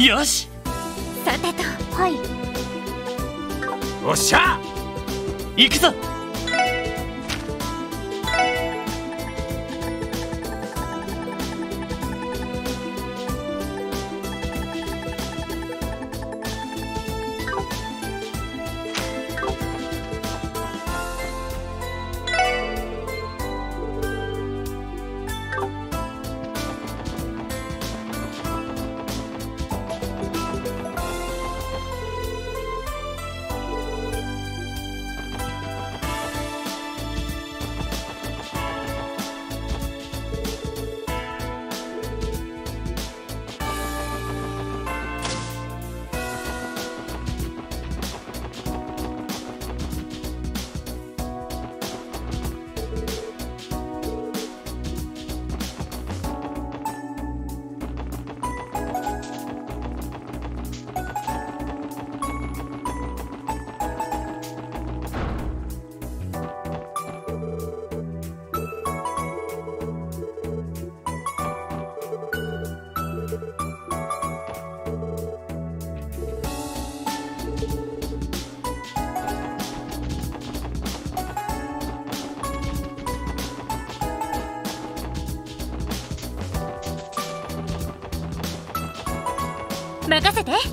「よし。さてとはい。おっしゃ。行くぞ任せて。